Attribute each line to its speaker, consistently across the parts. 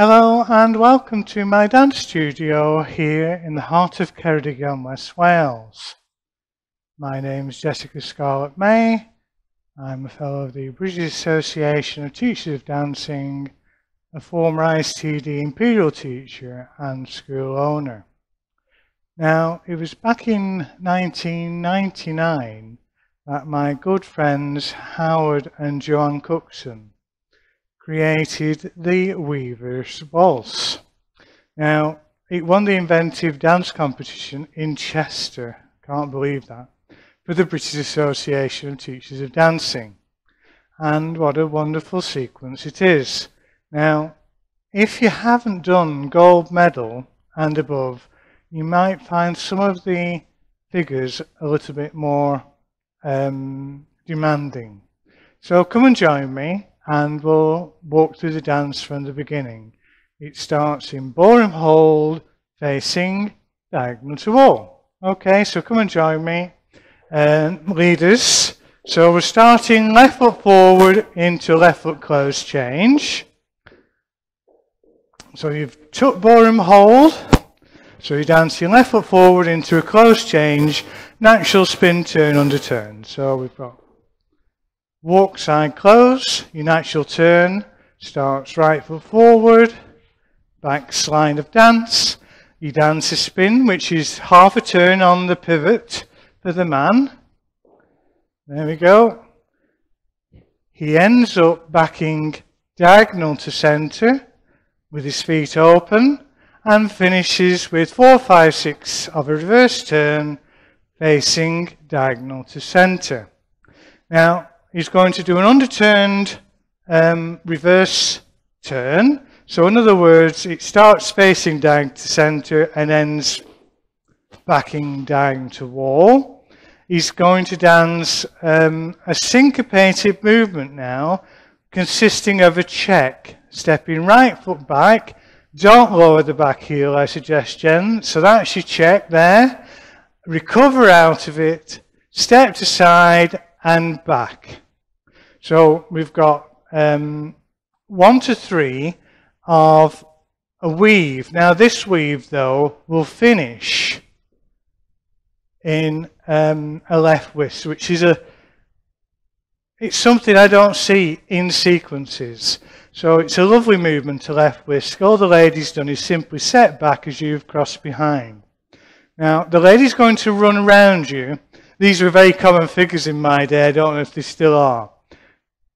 Speaker 1: Hello and welcome to my dance studio here in the heart of Ceredigion, West Wales. My name is Jessica Scarlett May. I'm a fellow of the British Association of Teachers of Dancing, a former ISTD Imperial teacher and school owner. Now, it was back in 1999 that my good friends Howard and Joanne Cookson created the Weaver's Waltz. Now, it won the inventive dance competition in Chester. Can't believe that. For the British Association of Teachers of Dancing. And what a wonderful sequence it is. Now, if you haven't done gold medal and above, you might find some of the figures a little bit more um, demanding. So come and join me and we'll walk through the dance from the beginning. It starts in ballroom hold, facing diagonal to wall. Okay, so come and join me. Um, leaders, so we're starting left foot forward into left foot close change. So you've took ballroom hold, so you're dancing left foot forward into a close change, natural spin, turn, under turn. So we've got walk side close, your natural turn starts right foot forward, back slide of dance. You dance a spin, which is half a turn on the pivot for the man. There we go. He ends up backing diagonal to center with his feet open and finishes with 4, 5, 6 of a reverse turn facing diagonal to center. Now, he's going to do an underturned um, reverse turn. So in other words, it starts facing down to center and ends backing down to wall. He's going to dance um, a syncopated movement now, consisting of a check, stepping right foot back, don't lower the back heel, I suggest, Jen. So that's your check there. Recover out of it, step to side and back. So we've got um, one to three of a weave. Now this weave, though, will finish in um, a left whisk, which is a it's something I don't see in sequences. So it's a lovely movement to left whisk. All the lady's done is simply set back as you've crossed behind. Now, the lady's going to run around you. These were very common figures in my day. I don't know if they still are.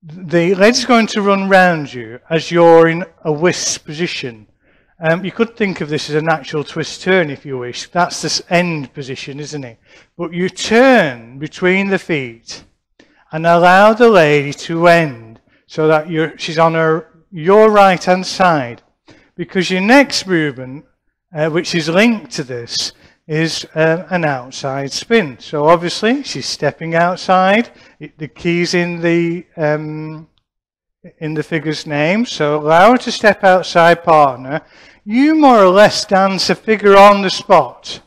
Speaker 1: The lady's going to run round you as you're in a whisk position. Um, you could think of this as a natural twist turn if you wish. That's this end position, isn't it? But you turn between the feet and allow the lady to end so that she's on her, your right hand side. Because your next movement, uh, which is linked to this, is uh, an outside spin. So obviously she's stepping outside. It, the key's in the um, in the figure's name. So allow her to step outside partner. You more or less dance a figure on the spot.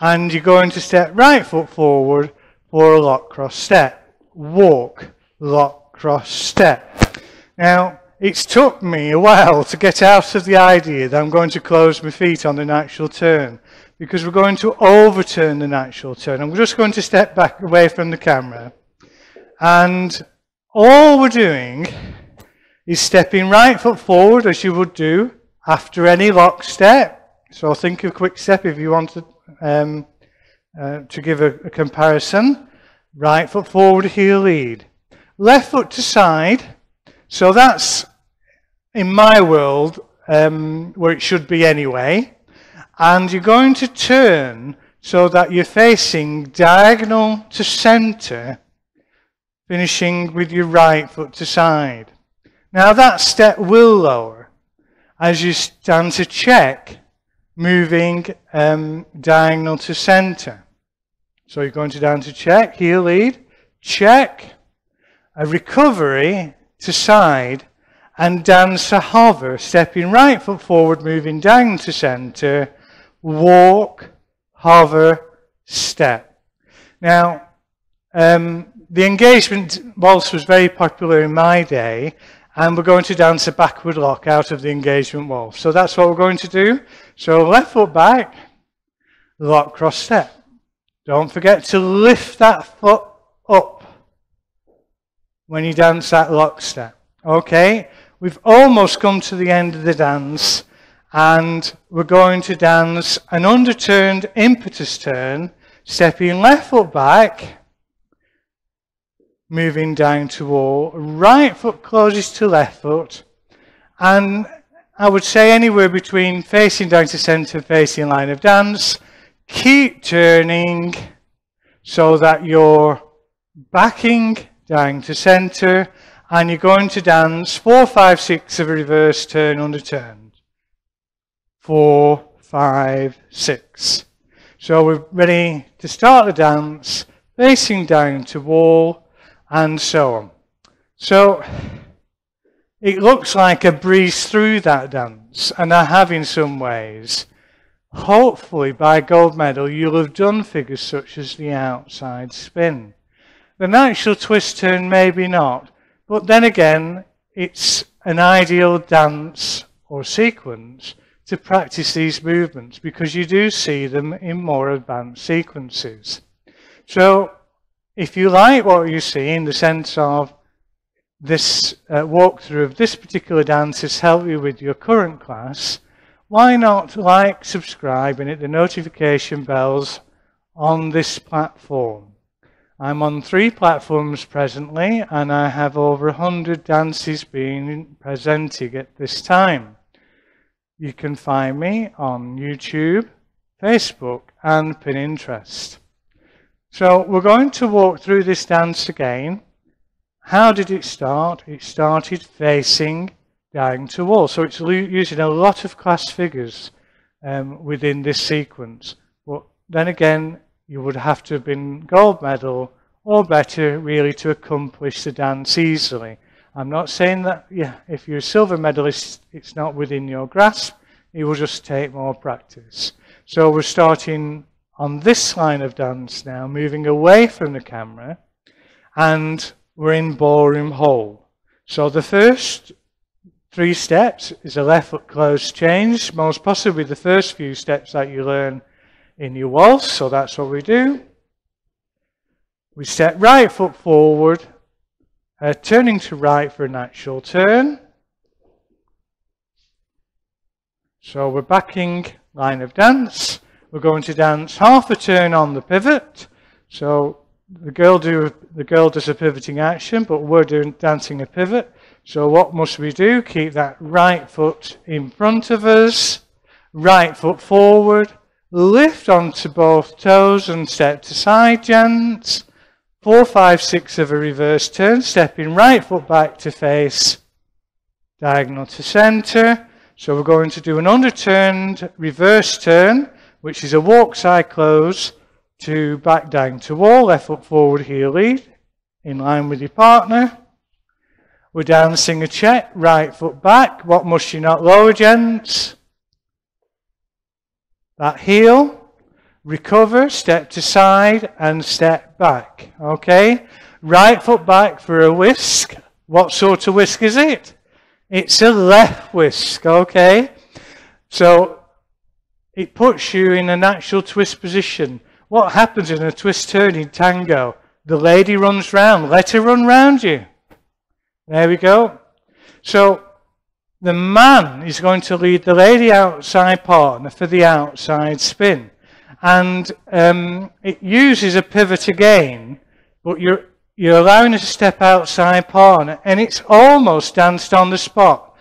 Speaker 1: And you're going to step right foot forward for a lock cross step walk, lock, cross, step. Now, it's took me a while to get out of the idea that I'm going to close my feet on the natural turn because we're going to overturn the natural turn. I'm just going to step back away from the camera. And all we're doing is stepping right foot forward as you would do after any lock step. So think of quick step if you want to, um, uh, to give a, a comparison. Right foot forward, heel lead. Left foot to side. So that's, in my world, um, where it should be anyway. And you're going to turn so that you're facing diagonal to center, finishing with your right foot to side. Now that step will lower as you stand to check, moving um, diagonal to center. So you're going to down to check, heel lead, check, a recovery to side, and dance a hover, stepping right foot forward, moving down to center, walk, hover, step. Now, um, the engagement waltz was very popular in my day, and we're going to dance a backward lock out of the engagement waltz. So that's what we're going to do. So left foot back, lock cross step. Don't forget to lift that foot up when you dance that lock step. Okay, we've almost come to the end of the dance and we're going to dance an underturned impetus turn, stepping left foot back, moving down to wall. Right foot closes to left foot. And I would say anywhere between facing down to center, facing line of dance. Keep turning so that you're backing down to center and you're going to dance four, five, six of a reverse turn underturned. Four, five, six. So we're ready to start the dance, facing down to wall, and so on. So it looks like a breeze through that dance, and I have in some ways. Hopefully, by gold medal, you'll have done figures such as the outside spin. The natural twist turn, maybe not, but then again, it's an ideal dance or sequence to practice these movements because you do see them in more advanced sequences. So if you like what you see in the sense of this uh, walkthrough of this particular dance has helped you with your current class, why not like, subscribe, and hit the notification bells on this platform? I'm on three platforms presently, and I have over 100 dances being presented at this time. You can find me on YouTube, Facebook, and Pinterest. So we're going to walk through this dance again. How did it start? It started facing down to wall. So it's using a lot of class figures um, within this sequence. But then again, you would have to have been gold medal or better really to accomplish the dance easily. I'm not saying that yeah, if you're a silver medalist, it's not within your grasp. It will just take more practice. So we're starting on this line of dance now, moving away from the camera, and we're in ballroom hold. So the first three steps is a left foot close change, most possibly the first few steps that you learn in your waltz, so that's what we do. We step right foot forward, uh, turning to right for a natural turn. So we're backing line of dance. We're going to dance half a turn on the pivot. So the girl do the girl does a pivoting action, but we're doing dancing a pivot. So what must we do? Keep that right foot in front of us, right foot forward, lift onto both toes and step to side, gents. Four, five, six of a reverse turn, stepping right foot back to face, diagonal to center. So we're going to do an underturned reverse turn which is a walk side close to back down to wall, left foot forward, heel lead, in line with your partner. We're dancing a check, right foot back. What must you not lower, gents? That heel, recover, step to side, and step back. Okay? Right foot back for a whisk. What sort of whisk is it? It's a left whisk, okay? So it puts you in a natural twist position. What happens in a twist turning tango? The lady runs round. Let her run round you. There we go. So the man is going to lead the lady outside partner for the outside spin. And um, it uses a pivot again, but you're, you're allowing her to step outside partner, and it's almost danced on the spot.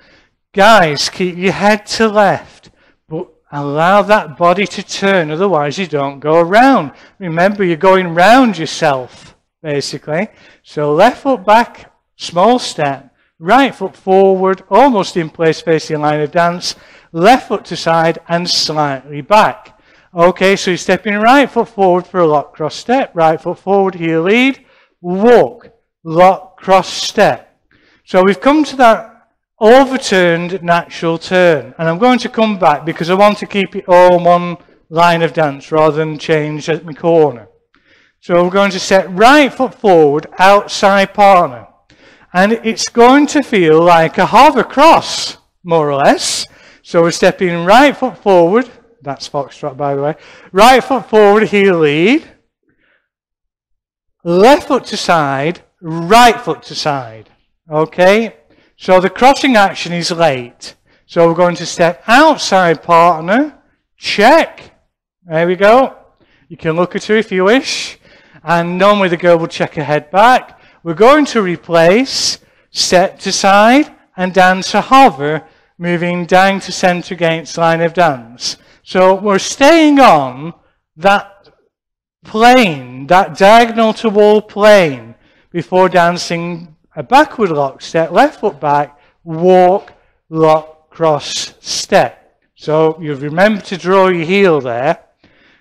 Speaker 1: Guys, keep your head to left. But allow that body to turn, otherwise you don't go around. Remember, you're going round yourself, basically. So left foot back, small step. Right foot forward, almost in place facing line of dance. Left foot to side and slightly back. Okay, so you're stepping right foot forward for a lock cross step. Right foot forward, heel lead. Walk, lock cross step. So we've come to that overturned natural turn. And I'm going to come back because I want to keep it all one line of dance rather than change at my corner. So we're going to set right foot forward, outside partner. And it's going to feel like a hover cross, more or less. So we're stepping right foot forward. That's foxtrot, by the way. Right foot forward, heel lead. Left foot to side, right foot to side. Okay? So the crossing action is late. So we're going to step outside partner, check. There we go. You can look at her if you wish. And normally the girl will check her head back. We're going to replace step to side and dance a hover, moving down to center against line of dance. So we're staying on that plane, that diagonal to wall plane, before dancing a backward lock step, left foot back, walk, lock, cross, step. So you've remembered to draw your heel there.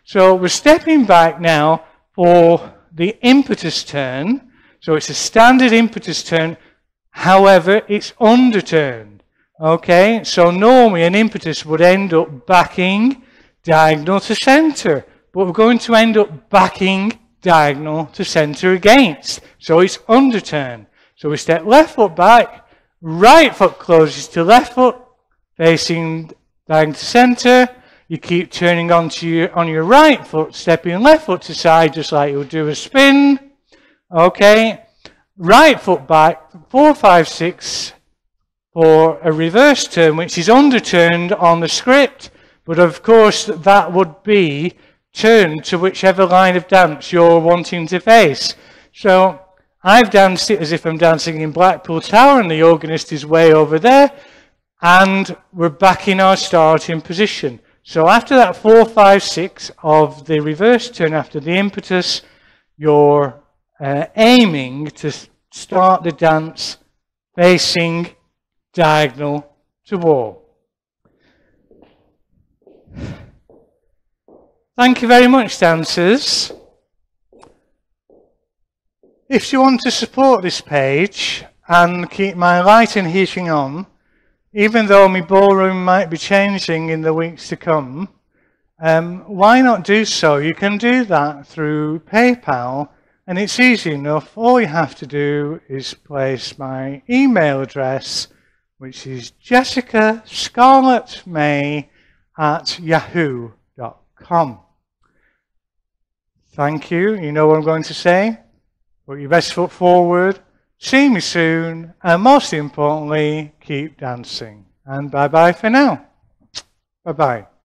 Speaker 1: So we're stepping back now for the impetus turn. So it's a standard impetus turn. However, it's underturned. Okay, so normally an impetus would end up backing diagonal to center, but we're going to end up backing diagonal to center against. So it's underturned. So we step left foot back, right foot closes to left foot, facing down to center. You keep turning onto your, on your right foot, stepping left foot to side, just like you would do a spin. Okay. Right foot back, four, five, six, for a reverse turn, which is underturned on the script. But of course, that would be turned to whichever line of dance you're wanting to face. So I've danced it as if I'm dancing in Blackpool Tower and the organist is way over there. And we're back in our starting position. So after that four, five, six of the reverse turn after the impetus, you're uh, aiming to start the dance facing diagonal to wall. Thank you very much, dancers. If you want to support this page and keep my lighting heating on, even though my ballroom might be changing in the weeks to come, um, why not do so? You can do that through PayPal, and it's easy enough. All you have to do is place my email address, which is Jessica Scarlett May at yahoo.com. Thank you. You know what I'm going to say? Put your best foot forward. See me soon. And most importantly, keep dancing. And bye bye for now. Bye bye.